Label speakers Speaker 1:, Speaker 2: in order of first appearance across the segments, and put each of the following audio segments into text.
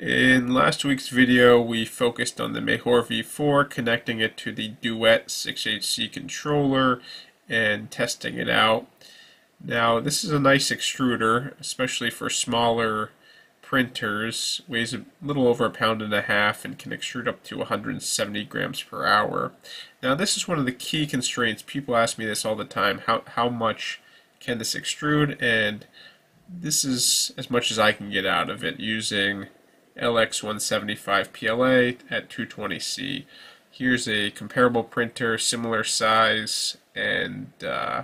Speaker 1: In last week's video, we focused on the Mahor V4, connecting it to the Duet 6HC controller and testing it out. Now, this is a nice extruder, especially for smaller printers. Weighs a little over a pound and a half and can extrude up to 170 grams per hour. Now, this is one of the key constraints. People ask me this all the time. How, how much can this extrude? And this is as much as I can get out of it using LX175 PLA at 220C. Here's a comparable printer, similar size and uh,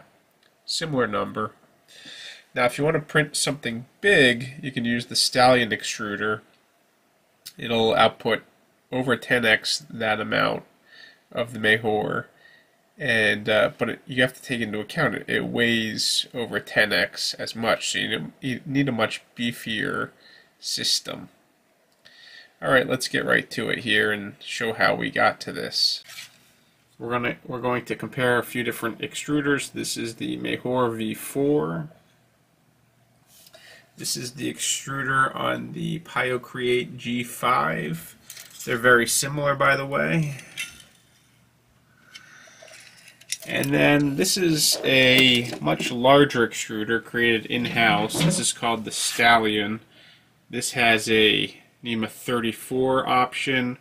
Speaker 1: similar number. Now if you want to print something big, you can use the Stallion extruder. It'll output over 10x that amount of the Mahor. And uh, but it, you have to take into account it, it weighs over 10x as much, so you need a much beefier system. Alright, let's get right to it here and show how we got to this. We're gonna we're going to compare a few different extruders. This is the Mahor V4. This is the extruder on the Piocreat G5. They're very similar by the way. And then this is a much larger extruder created in-house. This is called the Stallion. This has a NEMA 34 option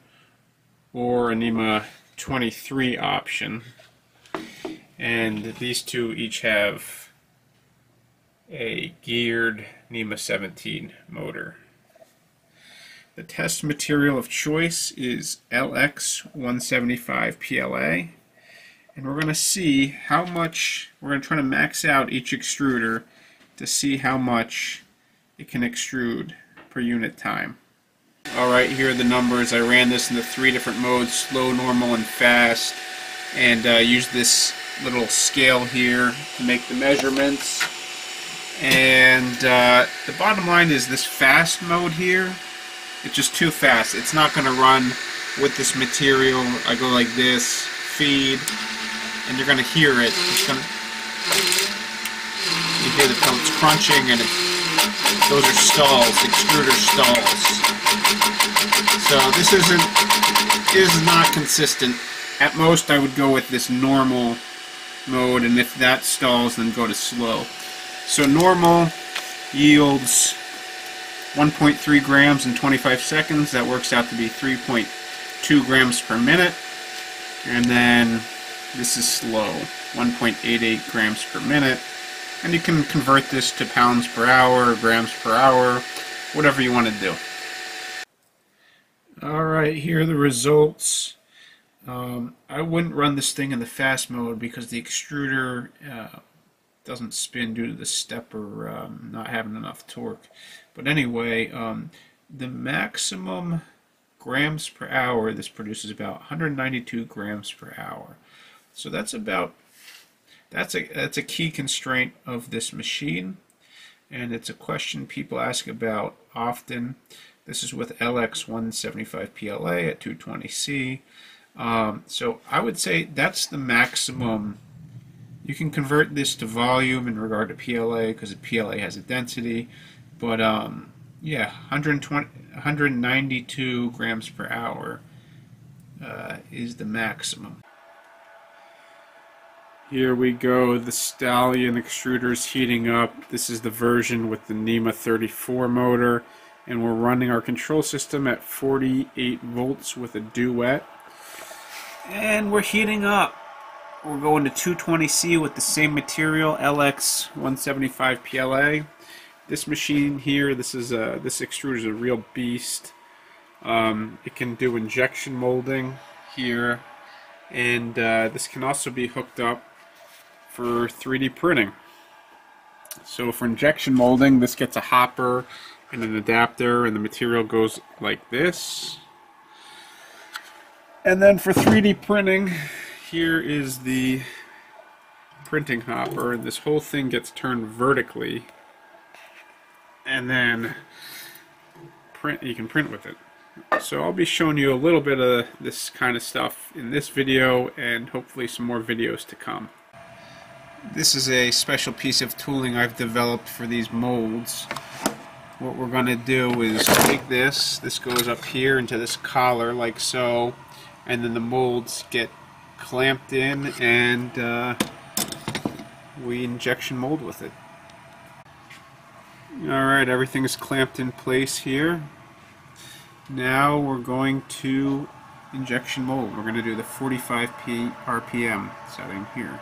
Speaker 1: or a NEMA 23 option. And these two each have a geared NEMA 17 motor. The test material of choice is LX175 PLA. And we're going to see how much, we're going to try to max out each extruder to see how much it can extrude per unit time. Alright, here are the numbers. I ran this in the three different modes, slow, normal, and fast. And uh, used this little scale here to make the measurements. And uh, the bottom line is this fast mode here, it's just too fast. It's not going to run with this material. I go like this, feed, and you're going to hear it. It's going to, you hear the pellets crunching and it, those are stalls, extruder stalls. So this isn't is not consistent. At most I would go with this normal mode and if that stalls then go to slow. So normal yields 1.3 grams in 25 seconds. That works out to be 3.2 grams per minute. And then this is slow, 1.88 grams per minute. And you can convert this to pounds per hour, grams per hour, whatever you want to do. Alright, here are the results. Um, I wouldn't run this thing in the fast mode because the extruder uh, doesn't spin due to the stepper um, not having enough torque. But anyway, um, the maximum grams per hour this produces about 192 grams per hour. So that's about that's a that's a key constraint of this machine, and it's a question people ask about often. This is with LX175 PLA at 220C. Um, so I would say that's the maximum. You can convert this to volume in regard to PLA because PLA has a density, but um, yeah, 120, 192 grams per hour uh, is the maximum. Here we go, the Stallion extruder is heating up. This is the version with the NEMA 34 motor and we're running our control system at 48 volts with a duet. And we're heating up. We're going to 220C with the same material LX 175 PLA this machine here this is a this extruder is a real beast. Um, it can do injection molding here and uh, this can also be hooked up for 3D printing so for injection molding this gets a hopper and an adapter and the material goes like this. And then for 3D printing, here is the printing hopper and this whole thing gets turned vertically and then print you can print with it. So I'll be showing you a little bit of this kind of stuff in this video and hopefully some more videos to come. This is a special piece of tooling I've developed for these molds. what we're going to do is take this, this goes up here into this collar like so, and then the molds get clamped in and uh, we injection mold with it. Alright, everything's clamped in place here. Now we're going to injection mold. We're going to do the 45 p RPM setting here.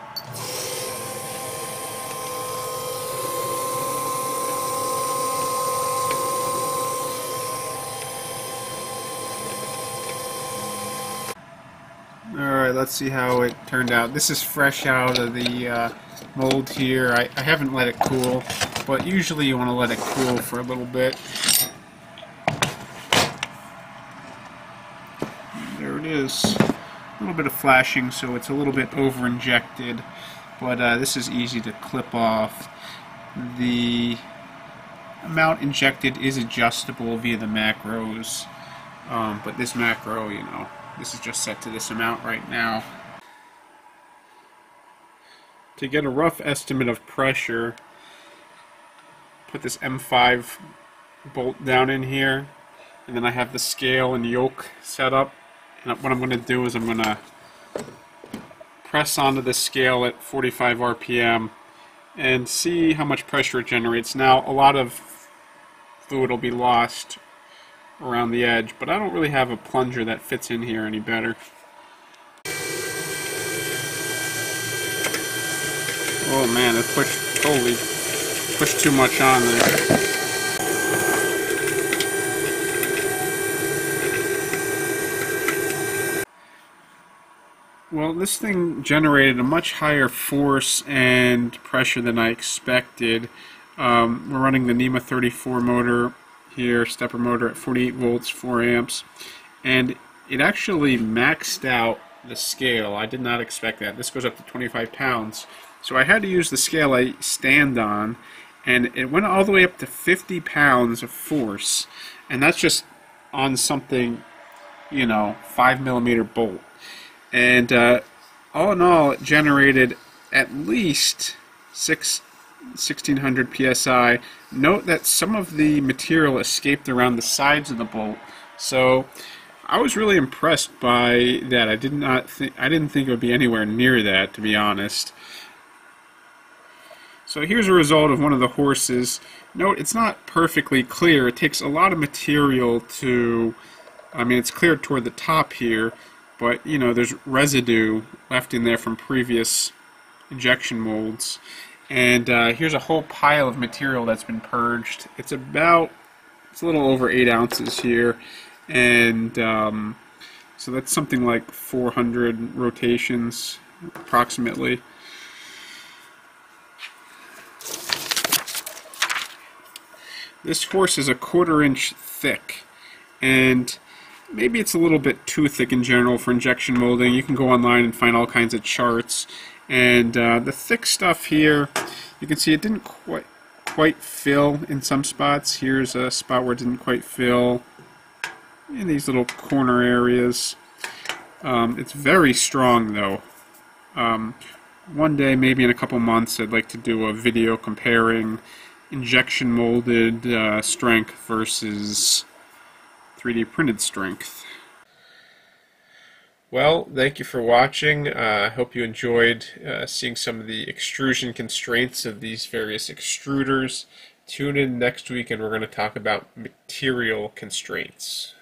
Speaker 1: Alright, let's see how it turned out. This is fresh out of the uh, mold here. I, I haven't let it cool, but usually you want to let it cool for a little bit. There it is. A little bit of flashing, so it's a little bit over injected, but uh, this is easy to clip off. The amount injected is adjustable via the macros, um, but this macro, you know, this is just set to this amount right now. To get a rough estimate of pressure, put this M5 bolt down in here, and then I have the scale and yoke set up. And what I'm going to do is I'm going to press onto the scale at 45 RPM and see how much pressure it generates. Now, a lot of fluid will be lost around the edge, but I don't really have a plunger that fits in here any better. Oh man, it pushed, totally pushed too much on there. Well, this thing generated a much higher force and pressure than I expected. Um, we're running the NEMA 34 motor here, stepper motor at 48 volts, 4 amps, and it actually maxed out the scale. I did not expect that. This goes up to 25 pounds. So I had to use the scale I stand on, and it went all the way up to 50 pounds of force, and that's just on something, you know, 5 millimeter bolt. And uh, all in all, it generated at least six 1600 psi. Note that some of the material escaped around the sides of the bolt, so I was really impressed by that. I did not think I didn't think it would be anywhere near that, to be honest. So here's a result of one of the horses. Note it's not perfectly clear. It takes a lot of material to. I mean, it's cleared toward the top here, but you know, there's residue left in there from previous injection molds. And uh, here's a whole pile of material that's been purged. It's about, it's a little over 8 ounces here. And um, so that's something like 400 rotations approximately. This horse is a quarter inch thick and maybe it's a little bit too thick in general for injection molding. You can go online and find all kinds of charts and uh, the thick stuff here, you can see it didn't quite quite fill in some spots. Here's a spot where it didn't quite fill in these little corner areas. Um, it's very strong though. Um, one day, maybe in a couple months, I'd like to do a video comparing injection molded uh, strength versus 3D printed strength. Well, thank you for watching. Uh, I uh, hope you enjoyed uh, seeing some of the extrusion constraints of these various extruders. Tune in next week and we're going to talk about material constraints.